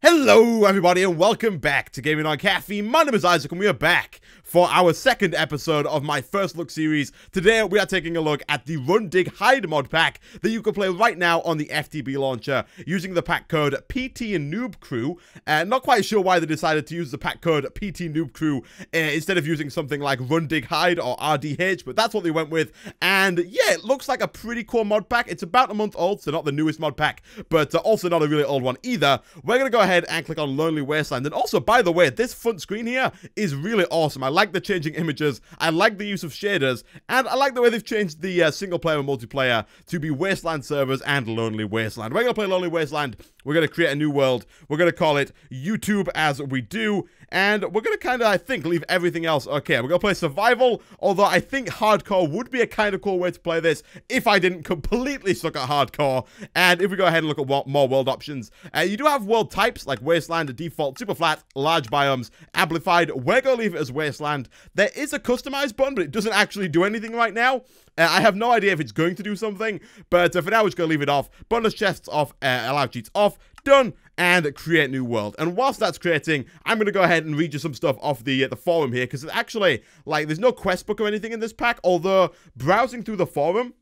Hello, everybody, and welcome back to Gaming on Caffeine. My name is Isaac, and we are back for our second episode of my first look series. Today, we are taking a look at the Run Dig Hide mod pack that you can play right now on the FTB launcher using the pack code PT Noob Crew. Uh, not quite sure why they decided to use the pack code PT Noob Crew uh, instead of using something like Run Dig Hide or RDH, but that's what they went with. And yeah, it looks like a pretty cool mod pack. It's about a month old, so not the newest mod pack, but uh, also not a really old one either. We're going to go ahead and click on Lonely Wasteland. And also, by the way, this front screen here is really awesome. I like the changing images. I like the use of shaders. And I like the way they've changed the uh, single player and multiplayer to be Wasteland servers and Lonely Wasteland. We're going to play Lonely Wasteland. We're going to create a new world. We're going to call it YouTube as we do. And we're going to kind of, I think, leave everything else okay. We're going to play survival, although I think hardcore would be a kind of cool way to play this if I didn't completely suck at hardcore. And if we go ahead and look at more world options, uh, you do have world types like Wasteland, Default, Super Flat, Large Biomes, Amplified. We're going to leave it as Wasteland. And there is a customize button, but it doesn't actually do anything right now. Uh, I have no idea if it's going to do something, but uh, for now, we're just going to leave it off. Bonus chests off, uh, allow cheats off, done and create new world. And whilst that's creating, I'm going to go ahead and read you some stuff off the uh, the forum here because actually, like, there's no quest book or anything in this pack. Although browsing through the forum,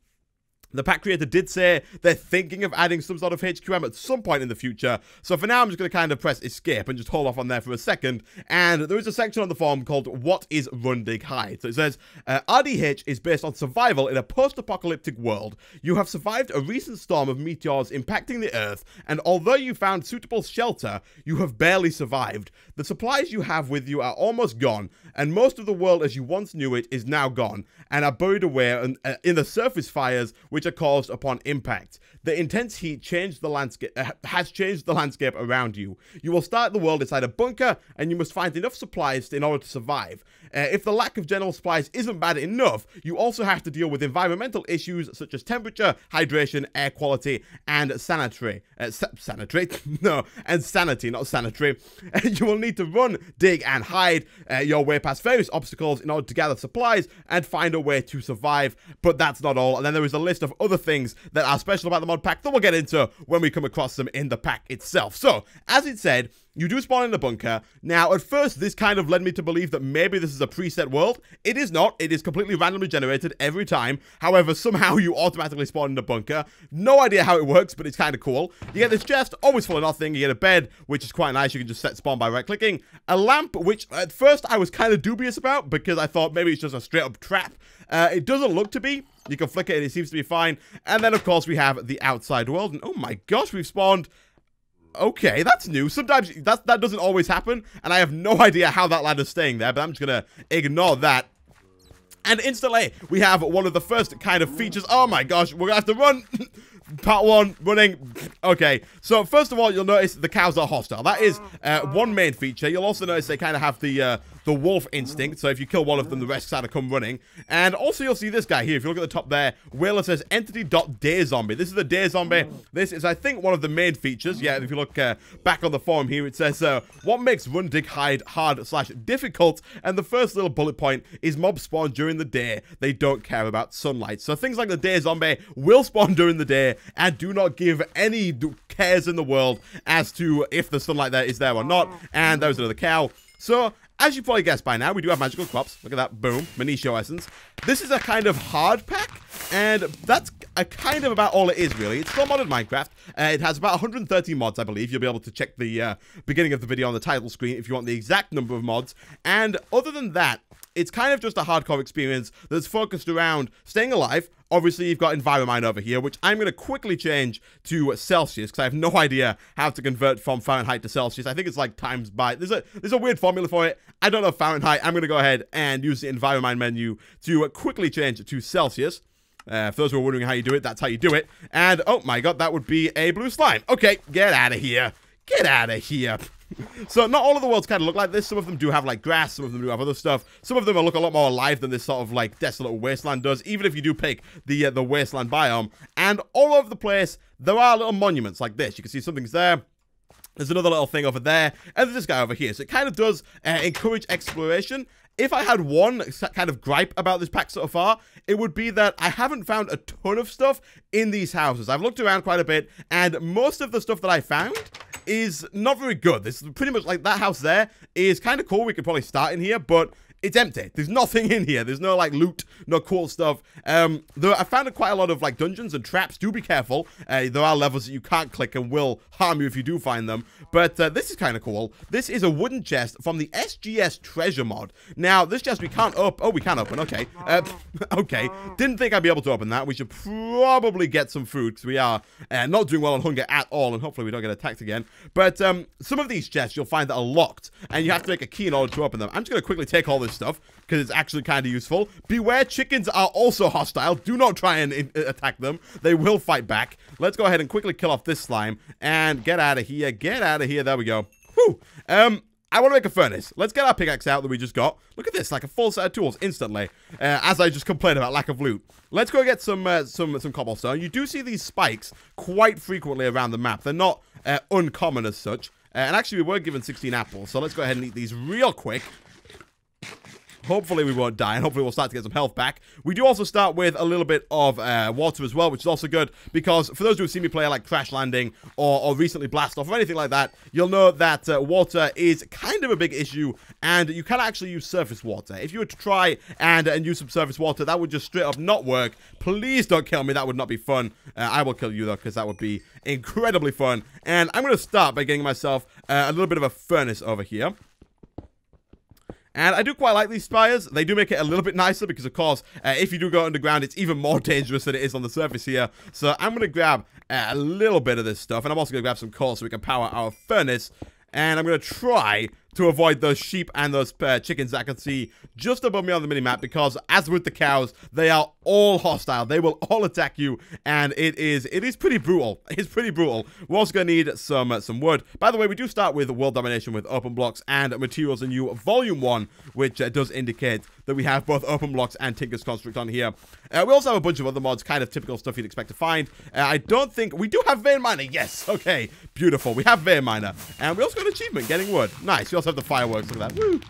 the pack creator did say they're thinking of adding some sort of HQM at some point in the future. So for now, I'm just going to kind of press escape and just hold off on there for a second. And there is a section on the forum called What is Run Dig Hide? So it says, uh, RDH is based on survival in a post-apocalyptic world. You have survived a recent storm of meteors impacting the Earth, and although you found suitable shelter, you have barely survived. The supplies you have with you are almost gone, and most of the world as you once knew it is now gone, and are buried away in, uh, in the surface fires which are caused upon impact. The intense heat changed the landscape uh, has changed the landscape around you. You will start the world inside a bunker, and you must find enough supplies in order to survive. Uh, if the lack of general supplies isn't bad enough, you also have to deal with environmental issues such as temperature, hydration, air quality, and sanitary. Uh, sa sanitary? no, and sanity, not sanitary. you will need to run, dig, and hide uh, your way past various obstacles in order to gather supplies and find a way to survive. But that's not all. And then there is a list of other things that are special about the mod pack that we'll get into when we come across them in the pack itself. So, as it said, you do spawn in the bunker. Now, at first, this kind of led me to believe that maybe this is a preset world. It is not. It is completely randomly generated every time. However, somehow you automatically spawn in the bunker. No idea how it works, but it's kind of cool. You get this chest, always full of nothing. You get a bed, which is quite nice. You can just set spawn by right-clicking. A lamp, which at first I was kind of dubious about because I thought maybe it's just a straight-up trap. Uh, it doesn't look to be. You can flick it and it seems to be fine. And then, of course, we have the outside world. And oh my gosh, we've spawned okay, that's new. Sometimes that, that doesn't always happen, and I have no idea how that ladder's staying there, but I'm just going to ignore that. And instantly, we have one of the first kind of features. Oh my gosh, we're going to have to run. Part one, running. Okay, so first of all, you'll notice the cows are hostile. That is uh, one main feature. You'll also notice they kind of have the uh, the wolf instinct. So if you kill one of them, the rest kind of come running. And also, you'll see this guy here. If you look at the top there, WAILA says entity.day zombie. This is the day zombie. This is, I think, one of the main features. Yeah, if you look uh, back on the forum here, it says, uh, what makes run dig hide hard slash difficult? And the first little bullet point is mob spawn during the day. They don't care about sunlight. So things like the day zombie will spawn during the day and do not give any cares in the world as to if the sunlight there is there or not. And there's another cow. So, as you probably guessed by now, we do have magical crops. Look at that. Boom. Minicio essence. This is a kind of hard pack, and that's a kind of about all it is, really. It's still modded Minecraft. Uh, it has about 130 mods, I believe. You'll be able to check the uh, beginning of the video on the title screen if you want the exact number of mods. And other than that, it's kind of just a hardcore experience that's focused around staying alive. Obviously, you've got Enviromine over here, which I'm going to quickly change to Celsius because I have no idea how to convert from Fahrenheit to Celsius. I think it's like times by... There's a, there's a weird formula for it. I don't know Fahrenheit. I'm going to go ahead and use the Enviromine menu to quickly change to Celsius. Uh, for those who are wondering how you do it, that's how you do it. And, oh my god, that would be a blue slime. Okay, get out of here. Get out of here. so not all of the worlds kind of look like this. Some of them do have like grass. Some of them do have other stuff. Some of them look a lot more alive than this sort of like desolate wasteland does. Even if you do pick the uh, the wasteland biome, and all over the place there are little monuments like this. You can see something's there. There's another little thing over there, and there's this guy over here. So it kind of does uh, encourage exploration. If I had one kind of gripe about this pack so far, it would be that I haven't found a ton of stuff in these houses. I've looked around quite a bit, and most of the stuff that I found is not very good. This is pretty much like that house there is kind of cool. We could probably start in here, but it's empty. There's nothing in here. There's no like loot, no cool stuff. Um, though I found quite a lot of like dungeons and traps. Do be careful. Uh, there are levels that you can't click and will harm you if you do find them. But uh, this is kind of cool. This is a wooden chest from the SGS treasure mod. Now, this chest we can't open. Oh, we can open. Okay. Uh, okay. Didn't think I'd be able to open that. We should probably get some food because we are uh, not doing well on hunger at all. And hopefully we don't get attacked again. But um, some of these chests you'll find that are locked. And you have to make a key in order to open them. I'm just going to quickly take all this stuff because it's actually kind of useful. Beware, chickens are also hostile. Do not try and attack them. They will fight back. Let's go ahead and quickly kill off this slime and get out of here. Get out of here. There we go. Whew. Um, I want to make a furnace. Let's get our pickaxe out that we just got. Look at this, like a full set of tools instantly. Uh, as I just complained about lack of loot. Let's go get some uh, some some cobblestone. You do see these spikes quite frequently around the map. They're not uh, uncommon as such. Uh, and actually, we were given 16 apples, so let's go ahead and eat these real quick. Hopefully we won't die, and hopefully we'll start to get some health back. We do also start with a little bit of uh, water as well, which is also good, because for those who have seen me play like Crash Landing or, or recently Blast Off or anything like that, you'll know that uh, water is kind of a big issue, and you can actually use surface water. If you were to try and, and use some surface water, that would just straight up not work. Please don't kill me, that would not be fun. Uh, I will kill you though, because that would be incredibly fun. And I'm going to start by getting myself uh, a little bit of a furnace over here. And I do quite like these spires. They do make it a little bit nicer because, of course, uh, if you do go underground, it's even more dangerous than it is on the surface here. So I'm going to grab uh, a little bit of this stuff. And I'm also going to grab some coal so we can power our furnace. And I'm going to try to avoid those sheep and those uh, chickens that I can see just above me on the minimap because as with the cows, they are all hostile. They will all attack you and it is it is pretty brutal. It's pretty brutal. We're also going to need some uh, some wood. By the way, we do start with world domination with open blocks and materials in you volume 1, which uh, does indicate that we have both open blocks and Tinker's Construct on here. Uh, we also have a bunch of other mods, kind of typical stuff you'd expect to find. Uh, I don't think... We do have Vein Miner. Yes. Okay. Beautiful. We have Vein Miner. And we also got an achievement, getting wood. Nice. We also have the fireworks. Look at that. Woo.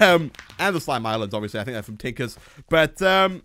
Um, and the Slime Islands, obviously. I think they're from Tinker's. But, um...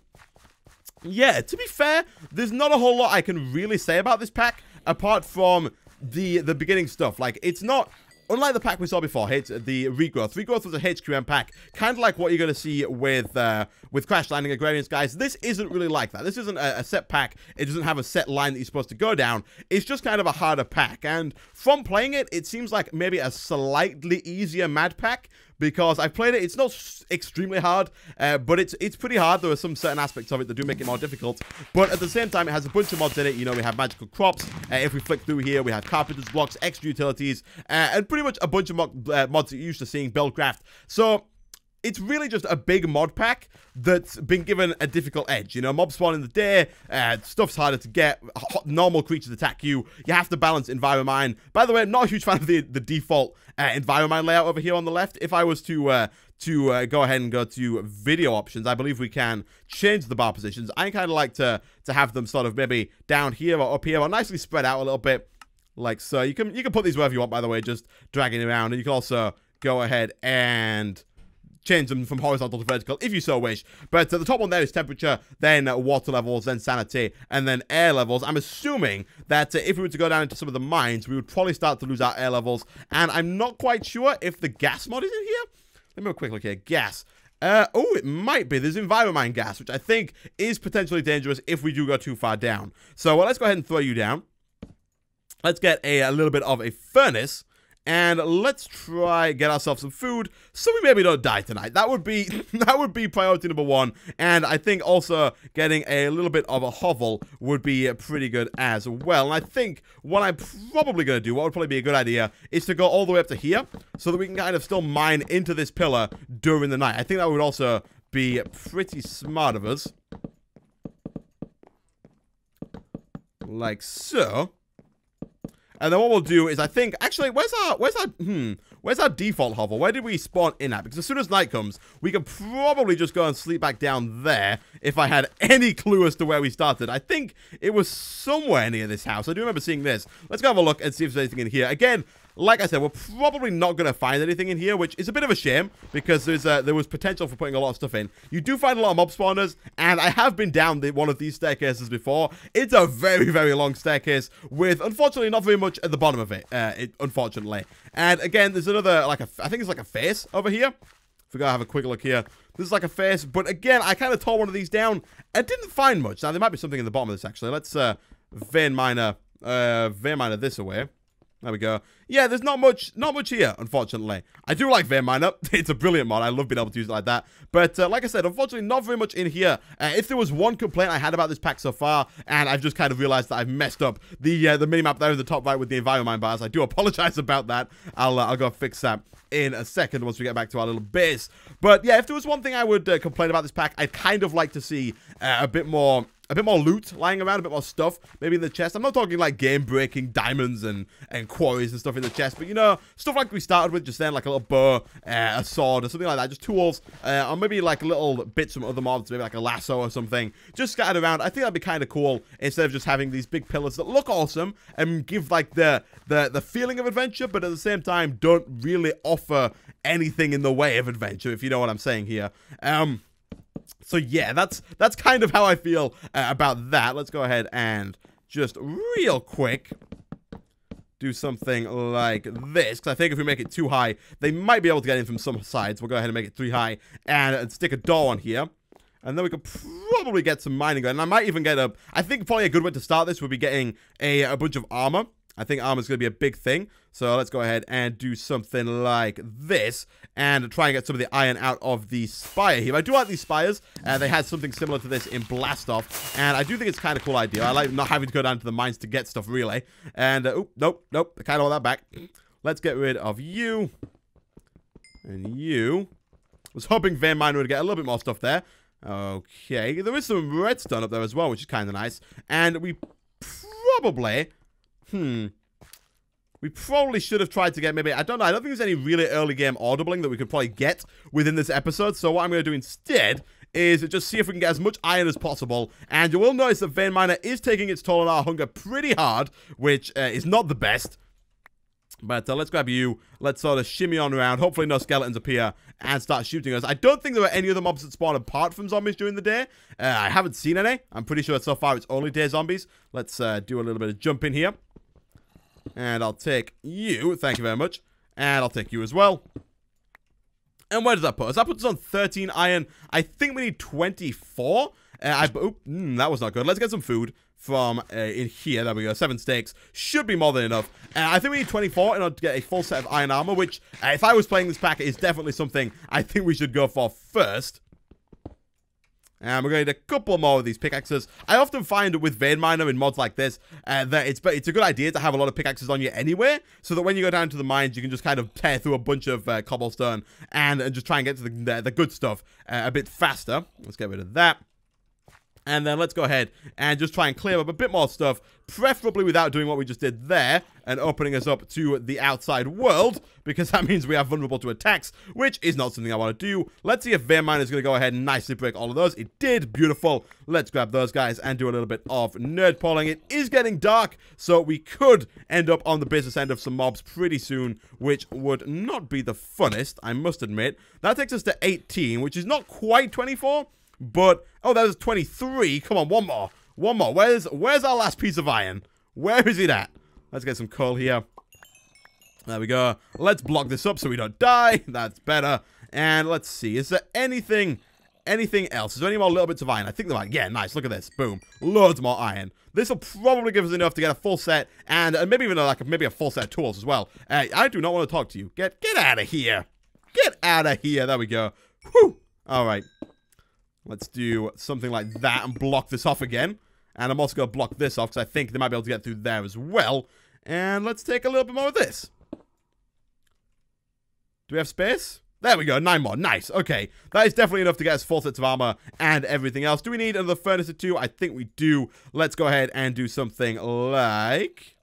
Yeah, to be fair, there's not a whole lot I can really say about this pack, apart from the the beginning stuff. Like, it's not unlike the pack we saw before, H the Regrowth. Regrowth was a HQM pack, kind of like what you're going to see with uh, with Crash Landing Agrarian Skies. This isn't really like that. This isn't a, a, set pack. It doesn't have a set line that you're supposed to go down. It's just kind of a harder pack. And from playing it, it seems like maybe a slightly easier Mad Pack, because I've played it. It's not extremely hard, uh, but it's it's pretty hard. There are some certain aspects of it that do make it more difficult. But at the same time, it has a bunch of mods in it. You know, we have magical crops. Uh, if we flick through here, we have carpenter's blocks, extra utilities, uh, and pretty much a bunch of uh, mods that you're used to seeing buildcraft. So it's really just a big mod pack that's been given a difficult edge. You know, mob spawn in the day, uh, stuff's harder to get, normal creatures attack you, you have to balance Enviromine. By the way, I'm not a huge fan of the, the default uh, Enviromine layout over here on the left. If I was to uh, to uh, go ahead and go to video options, I believe we can change the bar positions. I kind of like to to have them sort of maybe down here or up here or nicely spread out a little bit like so. You can you can put these wherever you want, by the way, just dragging around. And you can also go ahead and change them from horizontal to vertical if you so wish. But uh, the top one there is temperature, then uh, water levels, then sanity, and then air levels. I'm assuming that uh, if we were to go down into some of the mines, we would probably start to lose our air levels. And I'm not quite sure if the gas mod is in here. Let me have a quick look here. Gas. Uh, oh, it might be. There's Enviromine gas, which I think is potentially dangerous if we do go too far down. So well, let's go ahead and throw you down. Let's get a, a little bit of a furnace and let's try get ourselves some food so we maybe don't die tonight. That would be that would be priority number one. And I think also getting a little bit of a hovel would be pretty good as well. And I think what I'm probably going to do, what would probably be a good idea, is to go all the way up to here so that we can kind of still mine into this pillar during the night. I think that would also be pretty smart of us. Like so. And then what we'll do is I think actually where's our where's our hmm where's our default hovel? Where did we spawn in at? Because as soon as night comes, we can probably just go and sleep back down there if I had any clue as to where we started. I think it was somewhere near this house. I do remember seeing this. Let's go have a look and see if there's anything in here. Again, like I said, we're probably not going to find anything in here, which is a bit of a shame because there's uh, there was potential for putting a lot of stuff in. You do find a lot of mob spawners, and I have been down the, one of these staircases before. It's a very, very long staircase with, unfortunately, not very much at the bottom of it, uh, it unfortunately. And again, there's another, like, a, I think it's like a face over here. If we gotta have a quick look here. This is like a face, but again, I kind of tore one of these down and didn't find much. Now, there might be something in the bottom of this, actually. Let's, uh, vein miner, uh, vein miner this away. There we go. Yeah, there's not much, not much here, unfortunately. I do like Vein Miner. It's a brilliant mod. I love being able to use it like that. But uh, like I said, unfortunately, not very much in here. Uh, if there was one complaint I had about this pack so far, and I've just kind of realized that I've messed up the uh, the minimap there in the top right with the environment bars, I do apologize about that. I'll uh, I'll go fix that in a second once we get back to our little base. But yeah, if there was one thing I would uh, complain about this pack, I'd kind of like to see uh, a bit more a bit more loot lying around, a bit more stuff, maybe in the chest. I'm not talking like game-breaking diamonds and, and quarries and stuff in the chest, but you know, stuff like we started with just then, like a little bow, uh, a sword, or something like that, just tools, uh, or maybe like a little bits from other mobs, maybe like a lasso or something, just scattered around. I think that'd be kind of cool instead of just having these big pillars that look awesome and give like the, the, the feeling of adventure, but at the same time don't really offer anything in the way of adventure, if you know what I'm saying here. Um, so yeah, that's that's kind of how I feel uh, about that. Let's go ahead and just real quick do something like this. Because I think if we make it too high, they might be able to get in from some sides. We'll go ahead and make it three high and, and stick a door on here. And then we could probably get some mining going. And I might even get a... I think probably a good way to start this would be getting a, a bunch of armor. I think armor is going to be a big thing. So let's go ahead and do something like this and try and get some of the iron out of the spire here. I do like these spires. Uh, they had something similar to this in Blastoff, and I do think it's kind of cool idea. I like not having to go down to the mines to get stuff, really. And, uh, oop, nope, nope, I kind of want that back. Let's get rid of you. And you. I was hoping Vein Miner would get a little bit more stuff there. Okay, there is some redstone up there as well, which is kind of nice. And we probably Hmm. We probably should have tried to get maybe, I don't know, I don't think there's any really early game audibling that we could probably get within this episode. So what I'm going to do instead is just see if we can get as much iron as possible. And you will notice that Vein Miner is taking its toll on our hunger pretty hard, which uh, is not the best. But uh, let's grab you. Let's sort of shimmy on around. Hopefully no skeletons appear and start shooting us. I don't think there were any other mobs that spawn apart from zombies during the day. Uh, I haven't seen any. I'm pretty sure so far it's only day zombies. Let's uh, do a little bit of jumping here. And I'll take you. Thank you very much. And I'll take you as well. And where does that put us? That puts us on 13 iron. I think we need 24. Uh, I, oh, mm, that was not good. Let's get some food from uh, in here. There we go. Seven steaks. Should be more than enough. Uh, I think we need 24 in order to get a full set of iron armor, which, uh, if I was playing this pack, is definitely something I think we should go for first. And we're going to need a couple more of these pickaxes. I often find with Vein Miner in mods like this uh, that it's it's a good idea to have a lot of pickaxes on you anyway, so that when you go down to the mines, you can just kind of tear through a bunch of uh, cobblestone and, and just try and get to the, the, the good stuff uh, a bit faster. Let's get rid of that. And then let's go ahead and just try and clear up a bit more stuff, preferably without doing what we just did there and opening us up to the outside world, because that means we are vulnerable to attacks, which is not something I want to do. Let's see if Vein Miner is going to go ahead and nicely break all of those. It did. Beautiful. Let's grab those guys and do a little bit of nerd polling. It is getting dark, so we could end up on the business end of some mobs pretty soon, which would not be the funnest, I must admit. That takes us to 18, which is not quite 24, but, oh, that was 23. Come on, one more. One more. Where's, where's our last piece of iron? Where is it at? Let's get some coal here. There we go. Let's block this up so we don't die. That's better. And let's see. Is there anything anything else? Is there any more little bits of iron? I think there might. Yeah, nice. Look at this. Boom. Loads more iron. This will probably give us enough to get a full set and, and maybe even a, like a, maybe a full set of tools as well. Uh, I do not want to talk to you. Get get out of here. Get out of here. There we go. Whew. All right. Let's do something like that and block this off again. And I'm also going to block this off because I think they might be able to get through there as well. And let's take a little bit more of this. Do we have space? There we go, nine more. Nice. Okay, that is definitely enough to get us four sets of armor and everything else. Do we need another furnace or two? I think we do. Let's go ahead and do something like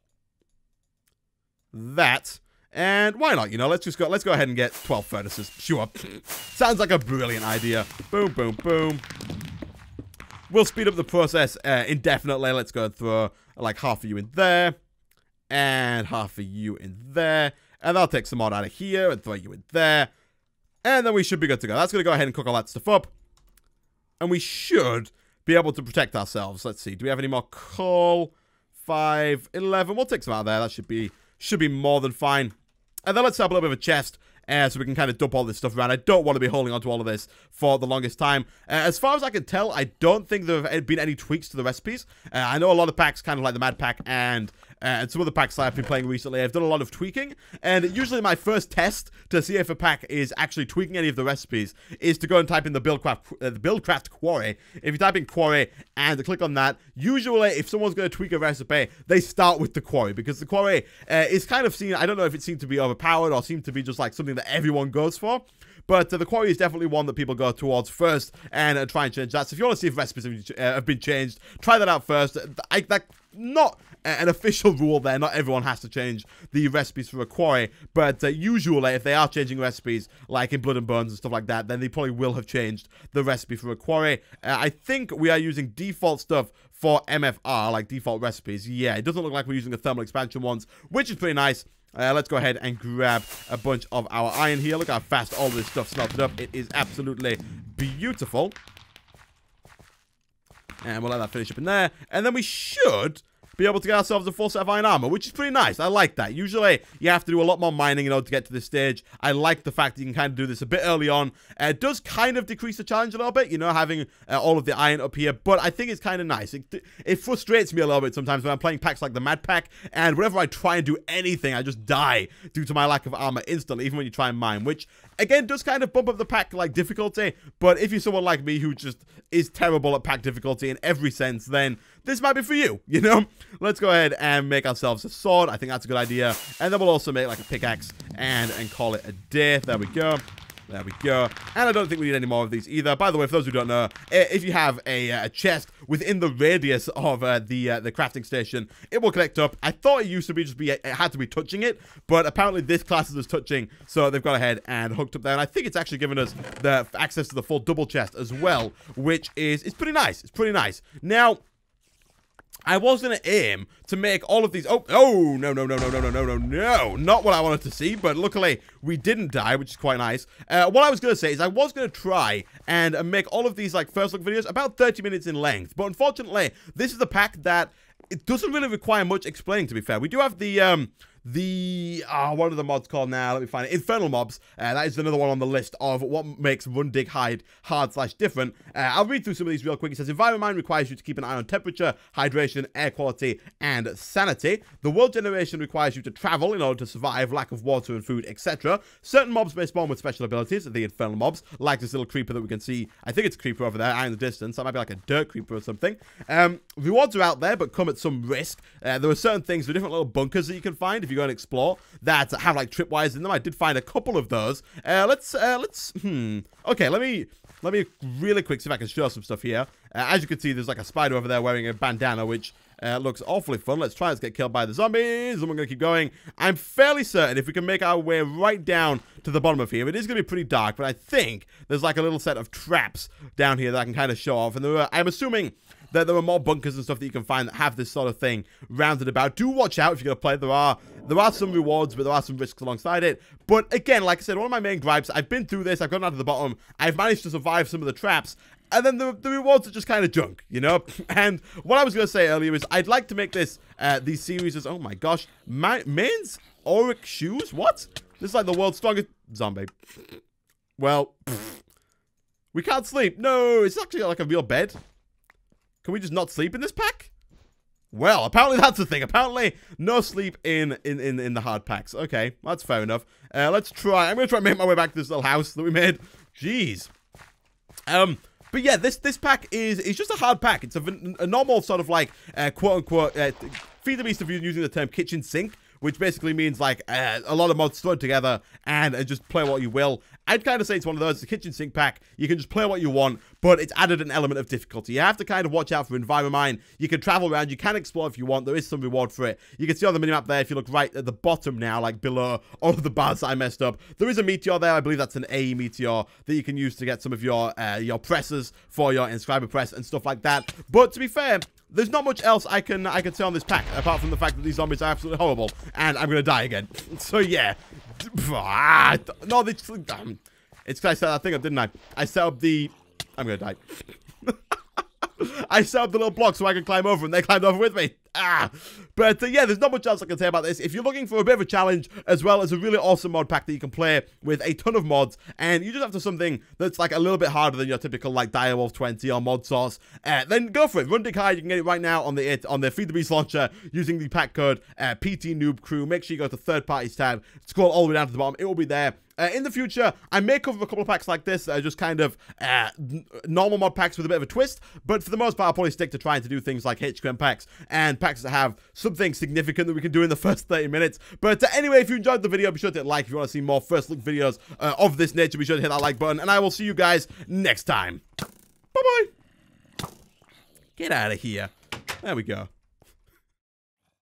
that. And why not? You know, let's just go. Let's go ahead and get 12 furnaces. Sure. Sounds like a brilliant idea. Boom, boom, boom. We'll speed up the process uh, indefinitely. Let's go and throw like half of you in there. And half of you in there. And I'll take some mod out of here and throw you in there. And then we should be good to go. That's going to go ahead and cook all that stuff up. And we should be able to protect ourselves. Let's see. Do we have any more coal? Five, eleven. We'll take some out of there. That should be should be more than fine. And then let's have a little bit of a chest uh, so we can kind of dump all this stuff around. I don't want to be holding onto all of this for the longest time. Uh, as far as I can tell, I don't think there have been any tweaks to the recipes. Uh, I know a lot of packs, kind of like the Mad Pack and and some of the packs I've been playing recently, I've done a lot of tweaking. And usually my first test to see if a pack is actually tweaking any of the recipes is to go and type in the Buildcraft, uh, the Buildcraft Quarry. If you type in Quarry and click on that, usually if someone's going to tweak a recipe, they start with the Quarry because the Quarry uh, is kind of seen, I don't know if it seemed to be overpowered or seemed to be just like something that everyone goes for. But uh, the quarry is definitely one that people go towards first and uh, try and change that. So if you want to see if recipes have, uh, have been changed, try that out first. I, that not an official rule there. Not everyone has to change the recipes for a quarry, but uh, usually if they are changing recipes, like in Blood and Bones and stuff like that, then they probably will have changed the recipe for a quarry. Uh, I think we are using default stuff for MFR, like default recipes. Yeah, it doesn't look like we're using the thermal expansion ones, which is pretty nice. Uh, let's go ahead and grab a bunch of our iron here. Look how fast all this stuff smelted up. It is absolutely beautiful. And we'll let that finish up in there. And then we should be able to get ourselves a full set of iron armor, which is pretty nice. I like that. Usually, you have to do a lot more mining in order to get to this stage. I like the fact that you can kind of do this a bit early on. Uh, it does kind of decrease the challenge a little bit, you know, having uh, all of the iron up here, but I think it's kind of nice. It, it frustrates me a little bit sometimes when I'm playing packs like the Mad Pack, and whenever I try and do anything, I just die due to my lack of armor instantly, even when you try and mine, which, again, does kind of bump up the pack, like, difficulty, but if you're someone like me who just is terrible at pack difficulty in every sense, then this might be for you, you know? Let's go ahead and make ourselves a sword. I think that's a good idea. And then we'll also make like a pickaxe and, and call it a day. There we go. There we go. And I don't think we need any more of these either. By the way, for those who don't know, if you have a, uh, a chest within the radius of uh, the uh, the crafting station, it will connect up. I thought it used to be just be, it had to be touching it, but apparently this class is touching, so they've gone ahead and hooked up there. And I think it's actually given us the access to the full double chest as well, which is, it's pretty nice. It's pretty nice. Now, I was going to aim to make all of these... Oh, oh, no, no, no, no, no, no, no, no, no. Not what I wanted to see, but luckily we didn't die, which is quite nice. Uh, what I was going to say is I was going to try and make all of these, like, first look videos about 30 minutes in length. But unfortunately, this is a pack that it doesn't really require much explaining, to be fair. We do have the... um the ah, what are the mods called now? Let me find it. Infernal mobs. Uh, that is another one on the list of what makes Run Dig Hide hard slash different. Uh, I'll read through some of these real quick. It says Environment Mine requires you to keep an eye on temperature, hydration, air quality, and sanity. The world generation requires you to travel in order to survive, lack of water and food, etc. Certain mobs may spawn with special abilities, the infernal mobs, like this little creeper that we can see. I think it's a creeper over there, out in the distance. That might be like a dirt creeper or something. Um, rewards are out there, but come at some risk. Uh, there are certain things, there are different little bunkers that you can find if you go and explore that have like tripwires in them. I did find a couple of those. Uh, let's, uh, let's, hmm. Okay, let me, let me really quick see if I can show some stuff here. Uh, as you can see, there's like a spider over there wearing a bandana, which uh, looks awfully fun. Let's try. Let's get killed by the zombies. And we're going to keep going. I'm fairly certain if we can make our way right down to the bottom of here, it is going to be pretty dark, but I think there's like a little set of traps down here that I can kind of show off. And are, I'm assuming that there are more bunkers and stuff that you can find that have this sort of thing rounded about. Do watch out if you're going to play. There are there are some rewards, but there are some risks alongside it. But again, like I said, one of my main gripes, I've been through this, I've gone down to the bottom, I've managed to survive some of the traps, and then the, the rewards are just kind of junk, you know? And what I was going to say earlier is I'd like to make this, uh, these series as, oh my gosh, my, Main's Auric Shoes? What? This is like the world's strongest zombie. Well, pfft. we can't sleep. No, it's actually like a real bed. Can we just not sleep in this pack? Well, apparently that's the thing. Apparently, no sleep in in in, in the hard packs. Okay, that's fair enough. Uh, let's try. I'm gonna try and make my way back to this little house that we made. Jeez. Um. But yeah, this this pack is is just a hard pack. It's a, a normal sort of like uh, quote unquote uh, feed the beast of using the term kitchen sink which basically means like uh, a lot of mods thrown together and uh, just play what you will. I'd kind of say it's one of those, it's a kitchen sink pack. You can just play what you want, but it's added an element of difficulty. You have to kind of watch out for environment mine. You can travel around, you can explore if you want. There is some reward for it. You can see on the minimap there, if you look right at the bottom now, like below all of the bars I messed up, there is a meteor there. I believe that's an A meteor that you can use to get some of your uh, your presses for your inscriber press and stuff like that. But to be fair, there's not much else I can I can say on this pack apart from the fact that these zombies are absolutely horrible and I'm gonna die again. So yeah, ah, no, this, um, it's because I set that thing up, didn't I? I set up the. I'm gonna die. I set up the little block so I can climb over, and they climbed over with me. Ah! But uh, yeah, there's not much else I can say about this. If you're looking for a bit of a challenge, as well as a really awesome mod pack that you can play with a ton of mods, and you just have to something that's like a little bit harder than your typical like Direwolf 20 or mod source, uh, then go for it. Run Hide, you can get it right now on the it, on the Feed the Beast launcher using the pack code uh, PT Noob Crew. Make sure you go to third parties tab, scroll all the way down to the bottom. It will be there. Uh, in the future, I may cover a couple of packs like this that are just kind of uh, normal mod packs with a bit of a twist, but for the most part, I'll probably stick to trying to do things like HQM packs and packs that have something significant that we can do in the first 30 minutes. But uh, anyway, if you enjoyed the video, be sure to hit like. If you want to see more first look videos uh, of this nature, be sure to hit that like button, and I will see you guys next time. Bye-bye. Get out of here. There we go.